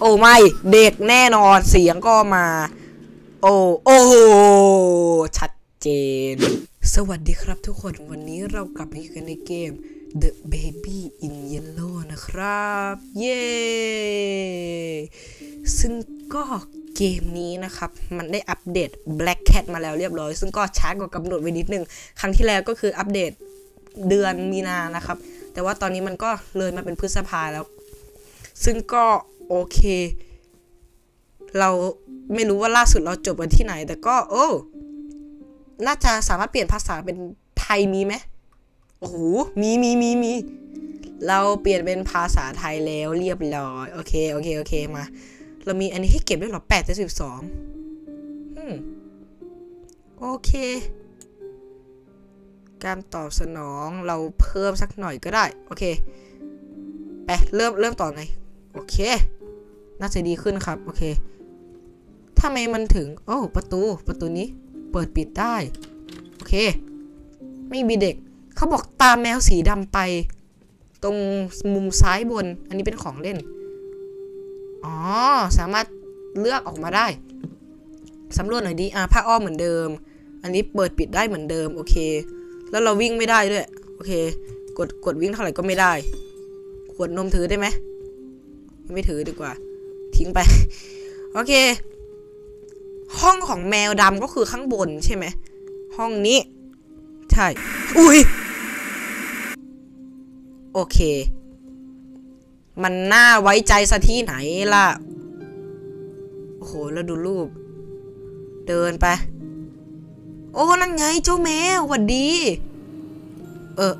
โอ้ไม่เด็กแน่นอนเสียงก็มา โอ้โอ้โหชัดเจน สวัสดีครับทุกคนวันนี้เรากลับมาอยู่กันในเกม The Baby in Yellow นะครับ เย้ซึ่งก็เกมนี้นะครับ มันได้อัปเดต Black Cat มาแล้วเรียบร้อย ซึ่งก็ช้ากว่ากำหนดไว้นิดนึง ครั้งที่แล้วก็คืออัปเดตเดือนมีนานะครับ แต่ว่าตอนนี้มันก็เลยมาเป็นพฤษภาแล้ว ซึ่งก็ โอเค เราไม่รู้ว่าล่าสุดเราจบกันที่ไหน แต่ก็ โอ้น่าจะสามารถเปลี่ยนภาษาเป็นไทยมีไหมโอ้โหมีมีมีมีเราเปลี่ยนเป็นภาษาไทยแล้วเรียบร้อยโอเคโอเคโอเคมา เรามีอันนี้ให้เก็บด้วยเหรอแปดสิบสองโอเค การตอบสนองเราเพิ่มสักหน่อยก็ได้ โอเค ไป เริ่มเริ่มต่อไงโอเค น่าจะดีขึ้นครับ โอเคทำไมมันถึง โอ้ ประตู ประตูนี้ เปิดปิดได้ โอเค ไม่มีเด็ก เขาบอกตามแมวสีดำไป ตรงมุมซ้ายบน อันนี้เป็นของเล่น อ๋อ สามารถเลือกออกมาได้ สำรวจหน่อยดี อะผ้าอ้อมเหมือนเดิม อันนี้เปิดปิดได้เหมือนเดิม โอเค แล้วเราวิ่งไม่ได้ด้วย โอเค กด กดวิ่งเท่าไหร่ก็ไม่ได้ ขวดนมถือได้ไหม ไม่ถือดีกว่า ทิ้งไป โอเค ห้องของแมวดำก็คือข้างบนใช่ไหม ห้องนี้ ใช่ อุ้ย โอเค มันน่าไว้ใจซะที่ไหนล่ะ โอ้โห แล้วดูรูป เดินไป โอ้ นั่นไงเจ้าแมวหวัดดี เออ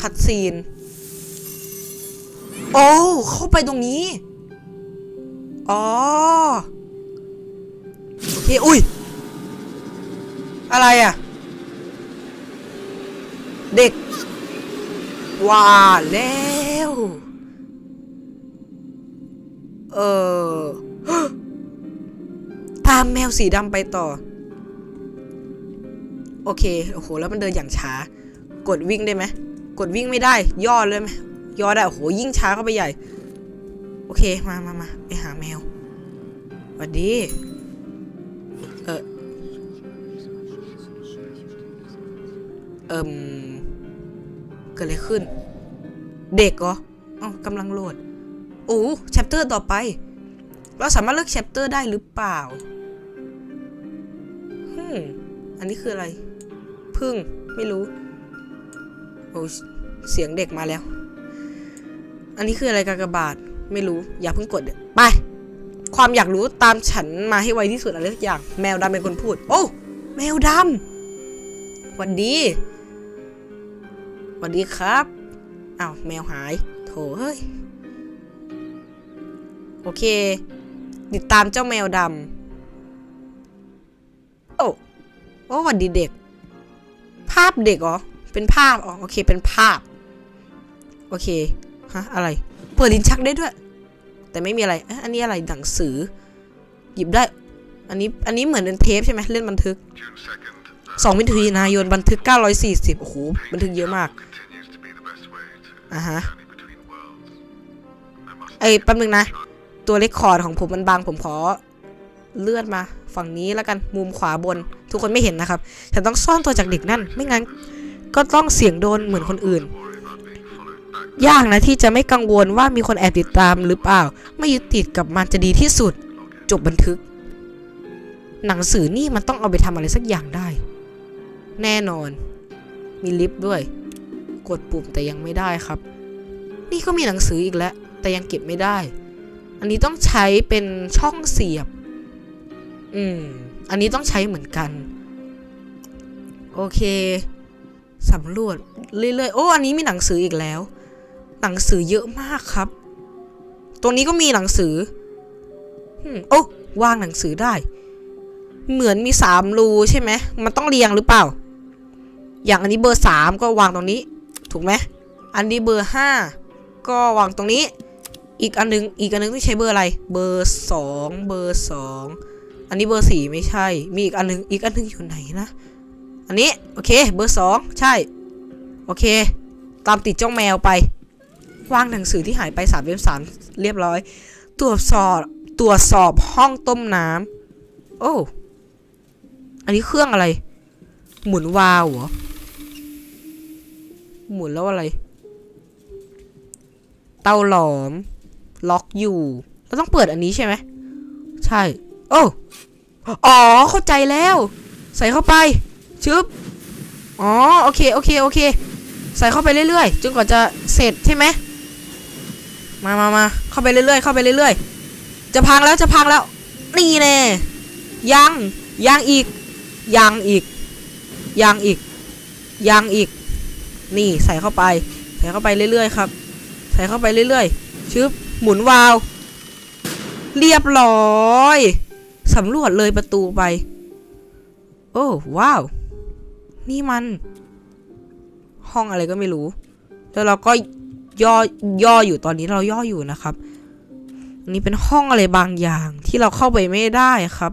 คัดซีน โอ้ เข้าไปตรงนี้ อ๋อโอเคอุ้ย อะไรอะ เด็ก ว่าแล้ว เออตามแมวสีดำไปต่อ โอเค โอ้โห แล้วมันเดินอย่างช้า กดวิ่งได้ไหม กดวิ่งไม่ได้ ย่อเลยไหมย่อได้ โอ้โห ยิ่งช้าเข้าไปใหญ่ เคมามามาไปหาแมวสวัสดี เออเอิมเกิดอะไรขึ้น เด็กเหรออ๋อกำลังโหลดโอ้ chapter ต่อไป เราสามารถเลือกแชปเตอร์ได้หรือเปล่าฮึมอันนี้คืออะไร พึ่งไม่รู้ โอ้เสียงเด็กมาแล้ว อันนี้คืออะไรกากบาท ไม่รู้อย่าเพิ่งกดไป ความอยากรู้ตามฉันมาให้ไวที่สุดอะไรสักอย่าง แมวดำเป็นคนพูด โอ้ แมวดำหวัดดีหวัดดีครับอ้าวแมวหาย โถเฮ้ย โอเค ติดตามเจ้าแมวดำโอ้โอ้หวัดดีเด็ก ภาพเด็กเหรอ เป็นภาพอ๋อโอเคเป็นภาพ โอเค ฮะ อะไร เปิดลิ้นชักได้ด้วย แต่ไม่มีอะไรอ,อันนี้อะไรหนังสือ หยิบได้ อันนี้อันนี้เหมือนเป็นเทปใช่ไหมเล่นบันทึก June 2nd, สองมิถุนายนบันทึก 940 โอ้โห บันทึกเยอะมากอ่าฮะไอ้แป๊บนึงนะ ตัวเลคคอร์ดของผมมันบางผมขอเลื่อนมา ฝั่งนี้แล้วกันมุมขวาบน ทุกคนไม่เห็นนะครับ ฉันต้องซ่อนตัวจากเด็กนั่น ไม่งั้น ก็ต้องเสียงโดนเหมือนคนอื่น ยากนะที่จะไม่กังวลว่ามีคนแอบติดตามหรือเปล่า ไม่ยึดติดกับมันจะดีที่สุด จบบันทึก หนังสือนี่มันต้องเอาไปทำอะไรสักอย่างได้ แน่นอน มีลิฟต์ด้วย กดปุ่มแต่ยังไม่ได้ครับ นี่ก็มีหนังสืออีกแล้ว แต่ยังเก็บไม่ได้ อันนี้ต้องใช้เป็นช่องเสียบ อืม อันนี้ต้องใช้เหมือนกัน โอเคสำรวจเรื่อยๆ โอ้ อันนี้มีหนังสืออีกแล้ว หนังสือเยอะมากครับ ตรงนี้ก็มีหนังสืออโอ้วางหนังสือได้ เหมือนมีสามรูใช่ไหม มันต้องเรียงหรือเปล่า อย่างอันนี้เบอร์สามก็วางตรงนี้ ถูกไหม อันนี้เบอร์ห้าก็วางตรงนี้ อีกอันนึง อีกอันนึงต้องใช้เบอร์อะไร เบอร์สองเบอร์สองอันนี้เบอร์สี่ไม่ใช่ มีอีกอันนึง อีกอันนึงอยู่ไหนนะ อันนี้ โอเค เบอร์สองใช่ โอเค ตามติดจ้าแมวไป วางหนังสือที่หายไปสามเล่มสามเรียบร้อย ตรวจสอบตรวจสอบห้องต้มน้ำโอ้ อันนี้เครื่องอะไร หมุนวาล์วเหรอ หมุนแล้วอะไร เตาหลอม ล็อกอยู่ เราต้องเปิดอันนี้ใช่ไหม ใช่ โอ้ อ๋อ เข้าใจแล้ว ใส่เข้าไป ชึบ อ๋อ โอเค โอเค โอเค ใส่เข้าไปเรื่อยๆ จนกว่าจะเสร็จใช่ไหม มามามาเข้าไปเรื่อยๆ เข้าไปเรื่อยๆ จะพังแล้วจะพังแล้ว นี่แน่ยังยังอีกยังอีกยังอีกยังอีก นี่ใส่เข้าไป ใส่เข้าไปเรื่อยๆครับ ใส่เข้าไปเรื่อยๆชึบหมุนวาล์วเรียบร้อยสำรวจเลยประตูไป โอ้ว้าว นี่มัน ห้องอะไรก็ไม่รู้ แล้วเราก็ ย่อย่ออยู่ตอนนี้เราย่ออยู่นะครับนนี้เป็นห้องอะไรบางอย่างที่เราเข้าไปไม่ได้ครับ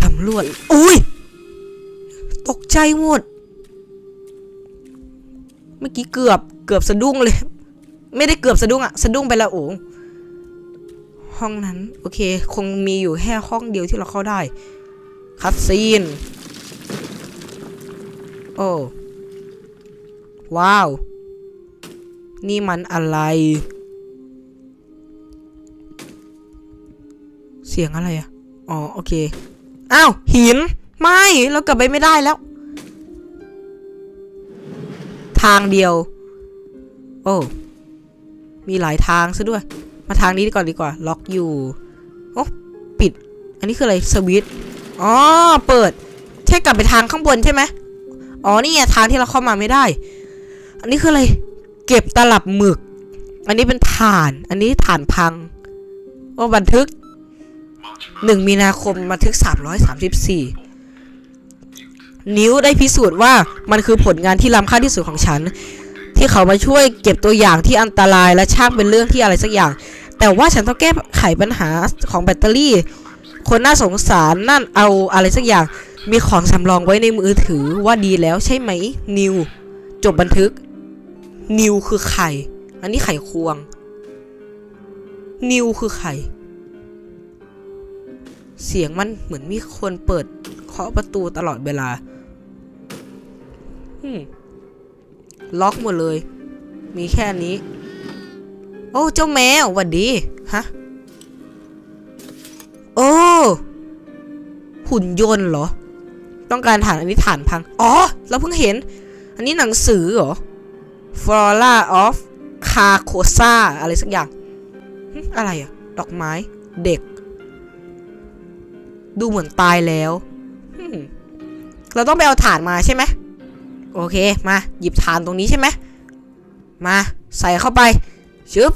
สำรวจอุ้ยตกใจหมด เมื่อกี้เกือบเกือบสะดุ้งเลย ไม่ได้เกือบสะดุ้งอะสะดุ้งไปล้วโอ้ห้องนั้น โอเค คงมีอยู่แค่ห้องเดียวที่เราเข้าได้คัดซีน โอ้ ว้าว นี่มันอะไร เสียงอะไรอะอ๋อ โอเค อ้าว หิน ไม่ เรากลับไปไม่ได้แล้ว ทางเดียว โอ้ มีหลายทางซะด้วย มาทางนี้ก่อนดีกว่า ล็อกอยู่ โอ้ปิด อันนี้คืออะไร สวิตอ๋อ เปิด ใช่กลับไปทางข้างบนใช่ไหมอ๋อ นี่ไงทางที่เราเข้ามาไม่ได้ อันนี้คืออะไร เก็บตลับหมึก อันนี้เป็นฐาน อันนี้ฐานพังโอ้บันทึกหนึ่งมีนาคมบันทึก334นิ้วได้พิสูจน์ว่ามันคือผลงานที่ล้ำค่าที่สุดของฉัน ที่เขามาช่วยเก็บตัวอย่างที่อันตรายและช่างเป็นเรื่องที่อะไรสักอย่าง แต่ว่าฉันต้องแก้ไขปัญหาของแบตเตอรี่ คนน่าสงสารนั่นเอาอะไรสักอย่างมีของสำรองไว้ในมือถือว่าดีแล้วใช่ไหม นิว จบบันทึก นิวคือไข่ อันนี้ไข่ควง นิวคือไข่ เสียงมันเหมือนมีคนเปิดเคาะประตูตลอดเวลาล็อกหมดเลย มีแค่นี้ โอ้ เจ้าแมวหวัดดี ฮะ โอ้ หุ่นยนต์เหรอ ต้องการฐานอันนี้ฐานพัง อ๋อ เราเพิ่งเห็น อันนี้หนังสือเหรอ Flora of Carcosa อะไรสักอย่าง อะไรอะดอกไม้เด็ก ดูเหมือนตายแล้ว เราต้องไปเอาถ่านมาใช่ไหม โอเค มา หยิบถ่านตรงนี้ใช่ไหม มาใส่เข้าไป ชึบ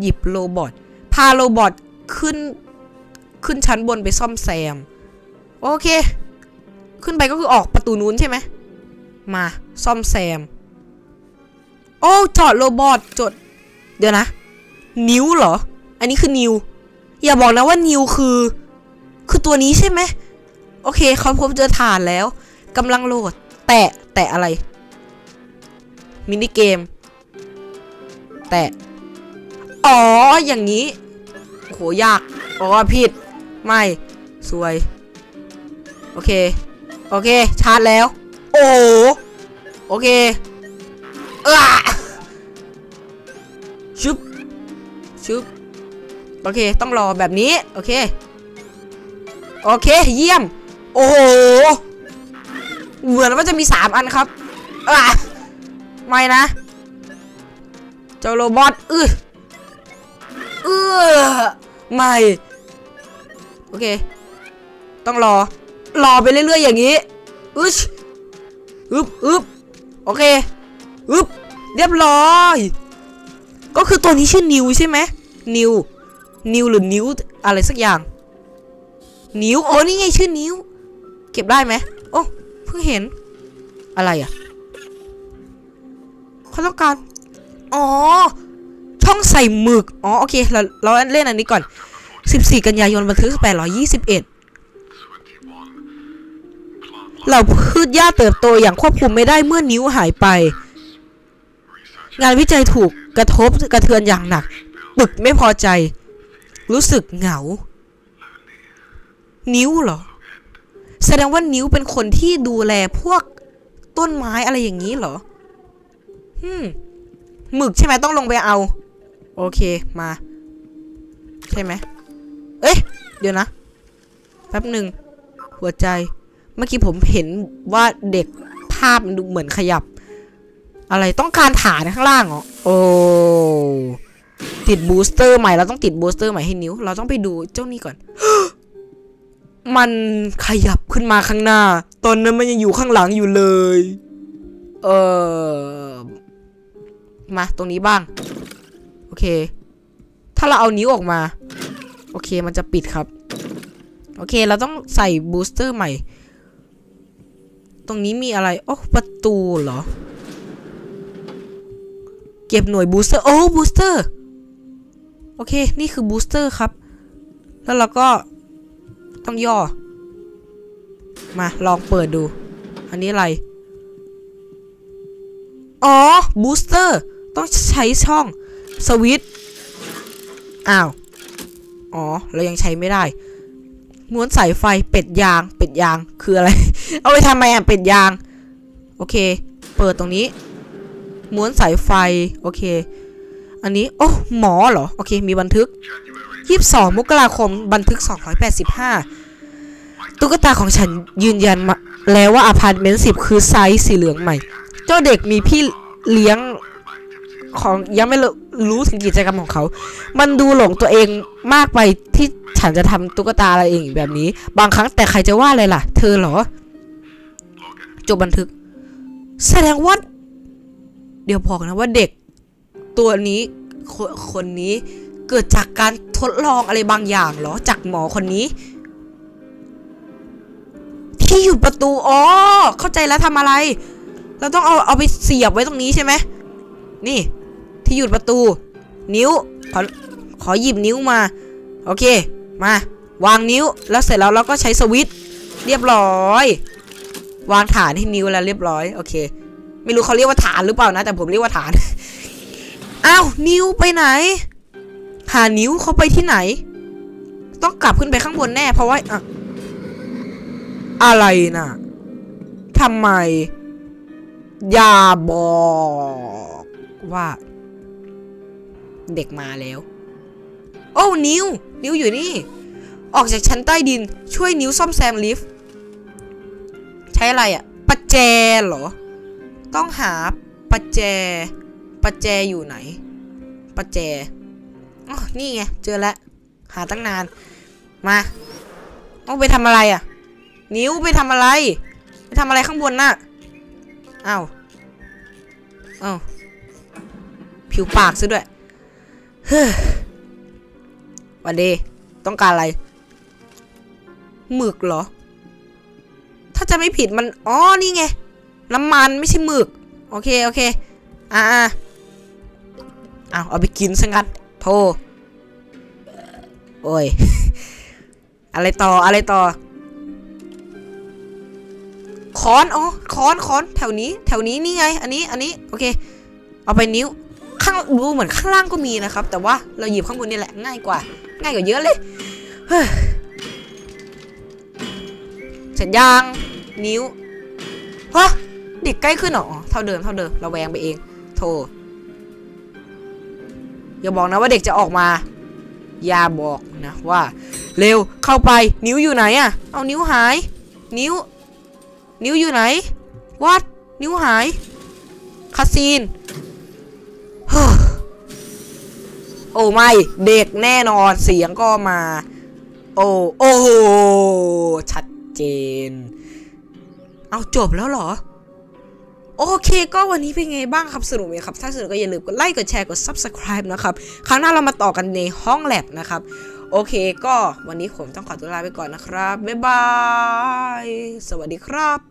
หยิบโรบอท พาโรบอทขึ้น ขึ้นชั้นบนไปซ่อมแซม โอเค ขึ้นไปก็คือออกประตูนู้นใช่ไหม มาซ่อมแซม โอ้จอดโรบอทจด เดี๋ยวนะ นิ้วเหรอ อันนี้คือนิว อย่าบอกนะว่านิวคือ คือตัวนี้ใช่ไหม โอเคเขาพบเจอฐานแล้วกำลังโหลด แตะ แตะอะไร มินิเกม แตะ อ๋อ อย่างนี้ โห ยาก อ๋อ ผิด ไม่ สวย โอเค โอเค ชาร์จแล้ว อ้โห โอเคเออชุบชุบโอเค ต้องรอแบบนี้ โอเค โอเค เยี่ยม โอ้โห เหมือนว่าจะมีสามอันครับอะไม่นะ เจ้าโรบอทอื้อเออไม่ โอเค ต้องรอ รอไปเรื่อยๆอย่างนี้อึช อึบอึบโอเคอึบเรียบร้อย ก็คือตัวนี้ชื่อนิวใช่ไหมนิวนิวหรือนิ้วอะไรสักอย่าง นิ้วโอ้นี่ไงชื่อนิ้ว เก็บได้ไหมโอ้เพิ่งเห็น อะไรอะเขาต้องการอ๋อ ช่องใส่หมึก อ๋อ โอเค เราเราเล่นอันนี้ก่อน 14 กันยายนบันทึก821 เหล่าพืชหญ้าเติบโตอย่างควบคุมไม่ได้เมื่อนิ้วหายไป งานวิจัยถูกกระทบกระเทือนอย่างหนัก ปึกไม่พอใจ รู้สึกเหงา นิ้วเหรอ แสดงว่านิ้วเป็นคนที่ดูแลพวกต้นไม้อะไรอย่างนี้เหรอฮึมหมึกใช่ไหมต้องลงไปเอา โอเคมา ใช่ไหม เอ๊ะ เดี๋ยวนะ แป๊บหนึ่ง หัวใจ เมื่อกี้ผมเห็นว่าเด็กภาพมันดูเหมือนขยับ อะไรต้องการฐานข้างล่างเหรอโอ้ติด booster ใหม่เราต้องติด booster ใหม่ให้นิ้ว เราต้องไปดูเจ้านี่ก่อน มันขยับขึ้นมาข้างหน้า ตอนนั้นมันยังอยู่ข้างหลังอยู่เลย เออมาตรงนี้บ้าง โอเค ถ้าเราเอานิ้วออกมา โอเคมันจะปิดครับ โอเค เราต้องใส่ booster ใหม่ ตรงนี้มีอะไร โอ้ประตูเหรอ เก็บหน่วย booster โอ้ booster โอเค นี่คือ booster ครับ แล้วเราก็ต้องย่อ มา ลองเปิดดู อันนี้อะไร อ๋อ booster ต้องใช้ช่อง สวิตช์ อ้าว อ๋อ เรายังใช้ไม่ได้ ม้วนสายไฟ เป็ดยาง เป็ดยาง คืออะไร เอาไปทำไมอะเป็ดยาง โอเค เปิดตรงนี้ ม้วนสายไฟ โอเค อันนี้ โอ้ หมอเหรอ โอเค มีบันทึก 22 มกราคม บันทึก 285 ตุ๊กตาของฉันยืนยันมาแล้วว่าอพาร์ตเมนต์10 คือไซส์สีเหลืองใหม่ เจ้าเด็กมีพี่เลี้ยงของยังไม่รู้ถึงกิจกรรมของเขา มันดูหลงตัวเองมากไปที่ฉันจะทำตุ๊กตาอะไรเองแบบนี้ บางครั้งแต่ใครจะว่าอะไรล่ะ เธอเหรอ จบบันทึก แสดงว่า เดี๋ยวบอกนะว่าเด็ก ตัวนี้คคนนี้เกิดจากการทดลองอะไรบางอย่างเหรอจากหมอคนนี้ ที่อยู่ประตูอ๋อเข้าใจแล้วทำอะไร เราต้องเอาเอาไปเสียบไว้ตรงนี้ใช่ไหมนี่ ที่หยุดประตู นิ้วขอขอหยิบนิ้วมา โอเค มาวางนิ้วแล้วเสร็จแล้วเราก็ใช้สวิตช์เรียบร้อย วางฐานให้นิ้วแล้วเรียบร้อยโอเค ไม่รู้เขาเรียกว่าฐานหรือเปล่านะ แต่ผมเรียกว่าฐานอ้าวนิ้วไปไหน หานิ้วเขาไปที่ไหน ต้องกลับขึ้นไปข้างบนแน่ เพราะว่าอะอะไรน่ะทำไม อย่าบอกว่า เด็กมาแล้ว โอ้ นิ้ว นิ้วอยู่นี่ ออกจากชั้นใต้ดิน ช่วยนิ้วซ่อมแซมลิฟต์ ใช้อะไรอะประแจเหรอ ต้องหาประแจประแจอยู่ไหนประแจอ๋อนี่ไง เจอแล้ว หาตั้งนาน มาต้องไปทำอะไรอะ นิ้วไปทำอะไร ไปทำอะไรข้างบนน่ะอ้าวอ้าวผิวปากซะด้วย เฮ้อวันดีต้องการอะไร หมึกเหรอ จะไม่ผิดมัน อ๋อ นี่ไง น้ำมันไม่ใช่หมึก โอเค โอเค อ่าอ่าเอาเอาไปกินซะงั้นโทโอ้ย อะไรต่อ อะไรต่อค้อน อ๋อค้อนค้อนแถวนี้ แถวนี้ นี่ไง อันนี้ อันนี้ โอเค เอาไปนิ้ว ข้างดูเหมือนข้างล่างก็มีนะครับ แต่ว่าเราหยิบข้างบนนี่แหละ ง่ายกว่า ง่ายกว่าเยอะเลยเสร็จยัง นิ้วฮะเด็กใกล้ขึ้นหรอเท่าเดิมเท่าเดิมเราแวงไปเอง โทอย่าบอกนะว่าเด็กจะออกมา อย่าบอกนะว่า เร็วเข้าไปนิ้วอยู่ไหนอะเอานิ้วหาย นิ้ว นิ้วอยู่ไหนวัดนิ้วหายคาซีนโอ้ไม่เด็กแน่นอนเสียงก็มา โอ้โอ้โหชัดเจน เอาจบแล้วเหรอ โอเค ก็วันนี้เป็นไงบ้างครับสนุกไหมครับ ถ้าสนุกก็อย่าลืมกดไลค์กดแชร์กด subscribe นะครับ ครั้งหน้าเรามาต่อกันในห้องแลบนะครับ โอเค ก็วันนี้ผมต้องขอตัวลาไปก่อนนะครับ บ๊ายบาย สวัสดีครับ